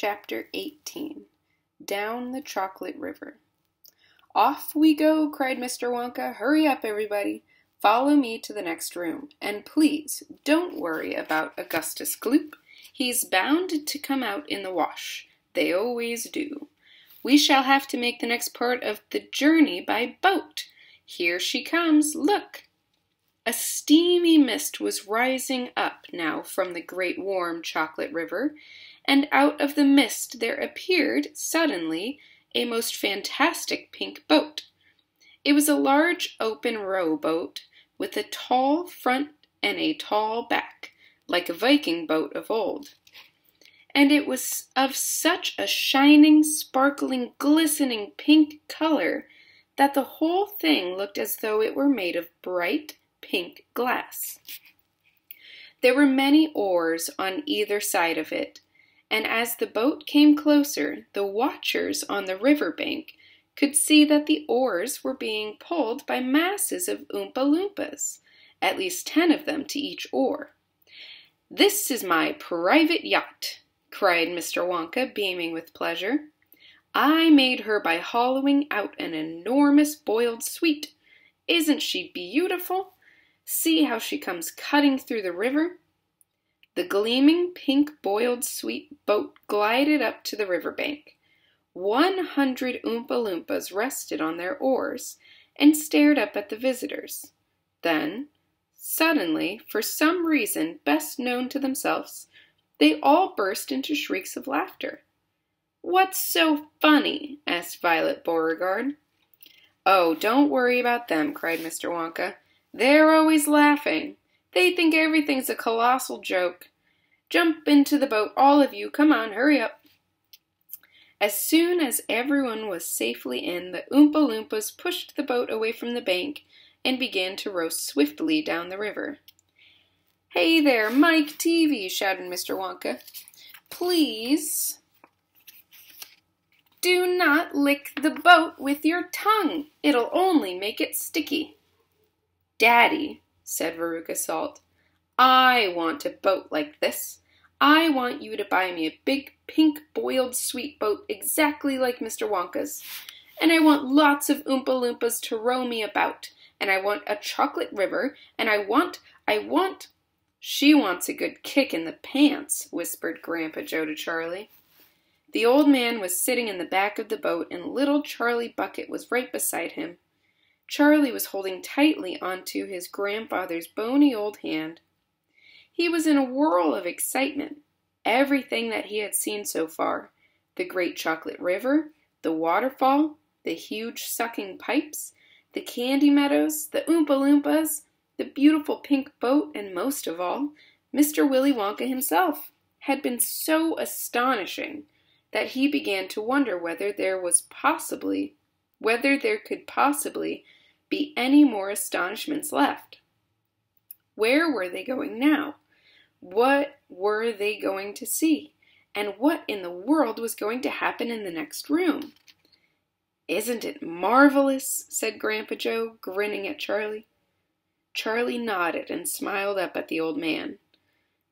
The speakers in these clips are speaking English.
Chapter 18 Down the Chocolate River Off we go, cried Mr. Wonka. Hurry up, everybody. Follow me to the next room. And please don't worry about Augustus Gloop. He's bound to come out in the wash. They always do. We shall have to make the next part of the journey by boat. Here she comes. Look! A steamy mist was rising up now from the great warm chocolate river, and out of the mist there appeared suddenly a most fantastic pink boat. It was a large open row boat with a tall front and a tall back, like a Viking boat of old. And it was of such a shining, sparkling, glistening pink color that the whole thing looked as though it were made of bright, pink glass. There were many oars on either side of it, and as the boat came closer, the watchers on the river bank could see that the oars were being pulled by masses of Oompa Loompas, at least ten of them to each oar. This is my private yacht, cried Mr. Wonka, beaming with pleasure. I made her by hollowing out an enormous boiled sweet. Isn't she beautiful? See how she comes cutting through the river. The gleaming pink boiled sweet boat glided up to the river bank. One hundred Oompa Loompas rested on their oars and stared up at the visitors. Then, suddenly, for some reason best known to themselves, they all burst into shrieks of laughter. What's so funny? asked Violet Beauregarde. Oh, don't worry about them, cried Mr. Wonka. They're always laughing. They think everything's a colossal joke. Jump into the boat, all of you. Come on, hurry up. As soon as everyone was safely in, the Oompa Loompas pushed the boat away from the bank and began to row swiftly down the river. Hey there, Mike Teavee, shouted Mr. Wonka. Please do not lick the boat with your tongue. It'll only make it sticky. Daddy, said Veruca Salt, I want a boat like this. I want you to buy me a big pink boiled sweet boat exactly like Mr. Wonka's. And I want lots of Oompa Loompas to row me about. And I want a chocolate river. And I want, I want. She wants a good kick in the pants, whispered Grandpa Joe to Charlie. The old man was sitting in the back of the boat, and little Charlie Bucket was right beside him. Charlie was holding tightly onto his grandfather's bony old hand. He was in a whirl of excitement. Everything that he had seen so far the great chocolate river, the waterfall, the huge sucking pipes, the candy meadows, the Oompa Loompas, the beautiful pink boat, and most of all, Mr. Willy Wonka himself, had been so astonishing that he began to wonder whether there was possibly, whether there could possibly be any more astonishments left. Where were they going now? What were they going to see? And what in the world was going to happen in the next room? Isn't it marvelous? said Grandpa Joe, grinning at Charlie. Charlie nodded and smiled up at the old man.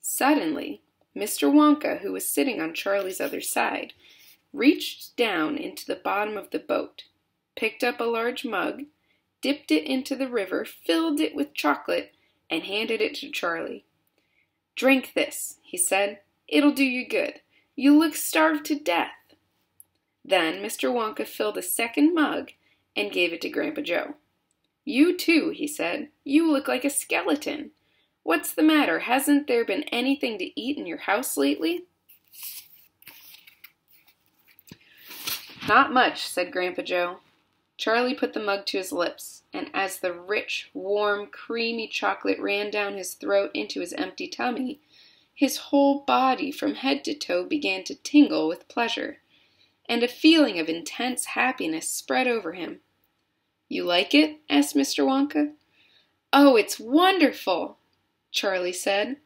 Suddenly, Mr. Wonka, who was sitting on Charlie's other side, reached down into the bottom of the boat, picked up a large mug, dipped it into the river, filled it with chocolate, and handed it to Charlie. Drink this, he said. It'll do you good. You look starved to death. Then Mr. Wonka filled a second mug and gave it to Grandpa Joe. You too, he said. You look like a skeleton. What's the matter? Hasn't there been anything to eat in your house lately? Not much, said Grandpa Joe. Charlie put the mug to his lips, and as the rich, warm, creamy chocolate ran down his throat into his empty tummy, his whole body from head to toe began to tingle with pleasure, and a feeling of intense happiness spread over him. You like it? asked Mr. Wonka. Oh, it's wonderful, Charlie said.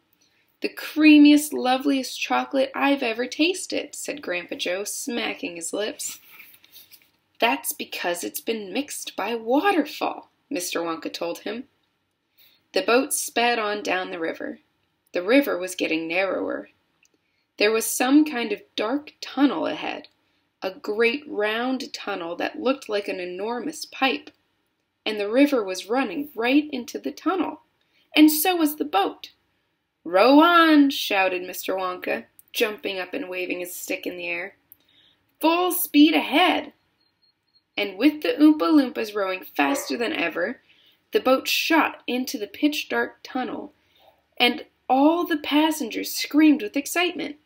The creamiest, loveliest chocolate I've ever tasted, said Grandpa Joe, smacking his lips. That's because it's been mixed by waterfall, Mr. Wonka told him. The boat sped on down the river. The river was getting narrower. There was some kind of dark tunnel ahead, a great round tunnel that looked like an enormous pipe. And the river was running right into the tunnel. And so was the boat. Row on! shouted Mr. Wonka, jumping up and waving his stick in the air. Full speed ahead! And with the Oompa Loompas rowing faster than ever, the boat shot into the pitch dark tunnel, and all the passengers screamed with excitement.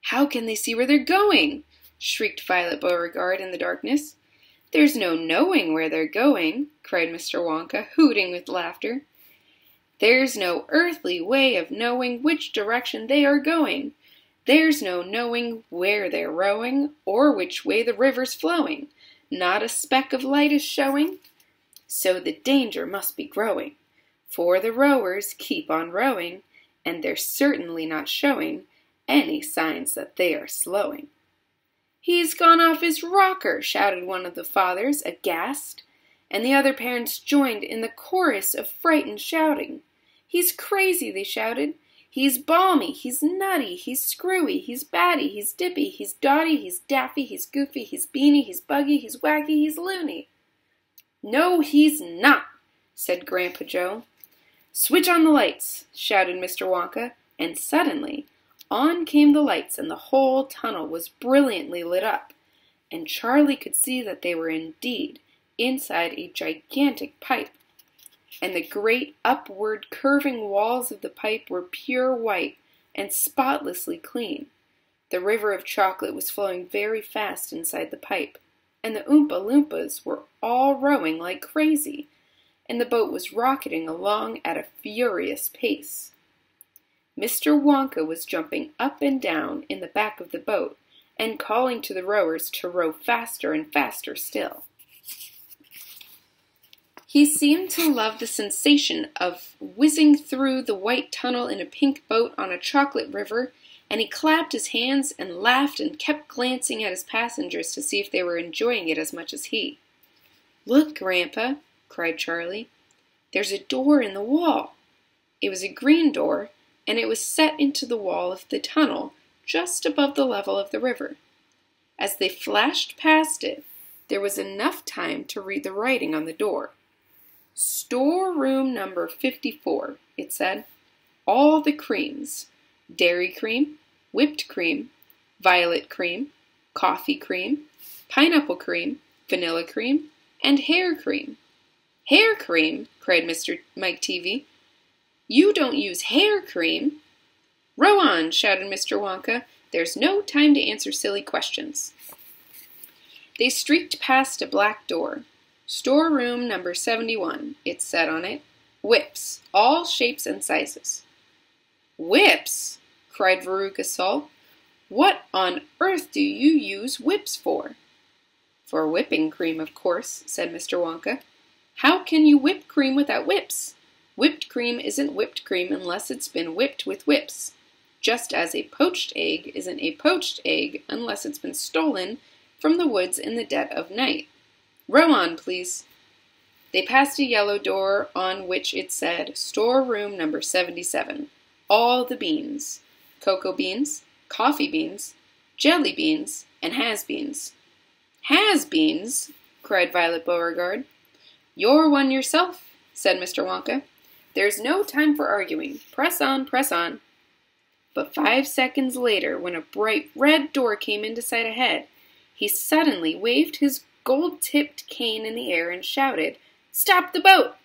How can they see where they're going? shrieked Violet Beauregarde in the darkness. There's no knowing where they're going, cried Mr. Wonka, hooting with laughter. There's no earthly way of knowing which direction they are going. There's no knowing where they're rowing, or which way the river's flowing. Not a speck of light is showing, so the danger must be growing. For the rowers keep on rowing, and they're certainly not showing any signs that they are slowing. He's gone off his rocker, shouted one of the fathers, aghast, and the other parents joined in the chorus of frightened shouting. He's crazy, they shouted. He's balmy, he's nutty, he's screwy, he's batty, he's dippy, he's dotty, he's daffy, he's goofy, he's beany, he's buggy, he's wacky, he's loony. No, he's not, said Grandpa Joe. Switch on the lights, shouted Mr. Wonka, and suddenly on came the lights, and the whole tunnel was brilliantly lit up, and Charlie could see that they were indeed inside a gigantic pipe, and the great upward curving walls of the pipe were pure white and spotlessly clean. The river of chocolate was flowing very fast inside the pipe, and the Oompa Loompas were all rowing like crazy, and the boat was rocketing along at a furious pace. Mr. Wonka was jumping up and down in the back of the boat and calling to the rowers to row faster and faster still. He seemed to love the sensation of whizzing through the white tunnel in a pink boat on a chocolate river, and he clapped his hands and laughed and kept glancing at his passengers to see if they were enjoying it as much as he. Look, Grandpa, cried Charlie. There's a door in the wall. It was a green door, and it was set into the wall of the tunnel just above the level of the river. As they flashed past it, there was enough time to read the writing on the door. Storeroom number 54, it said. All the creams dairy cream, whipped cream, violet cream, coffee cream, pineapple cream, vanilla cream, and hair cream. Hair cream, cried Mr. Mike Teavee. You don't use hair cream. Row on, shouted Mr. Wonka. There's no time to answer silly questions. They streaked past a black door. Storeroom number 71, it said on it. Whips, all shapes and sizes. Whips? cried Veruca Salt. What on earth do you use whips for? For whipping cream, of course, said Mr. Wonka. How can you whip cream without whips? Whipped cream isn't whipped cream unless it's been whipped with whips, just as a poached egg isn't a poached egg unless it's been stolen from the woods in the dead of night. Row on, please. They passed a yellow door on which it said, Storeroom number 77. All the beans. Cocoa beans, coffee beans, jelly beans, and has beans. Has beans? cried Violet Beauregarde. You're one yourself, said Mr. Wonka. There's no time for arguing. Press on, press on. But five seconds later, when a bright red door came into sight ahead, he suddenly waved his gold tipped cane in the air and shouted, Stop the boat!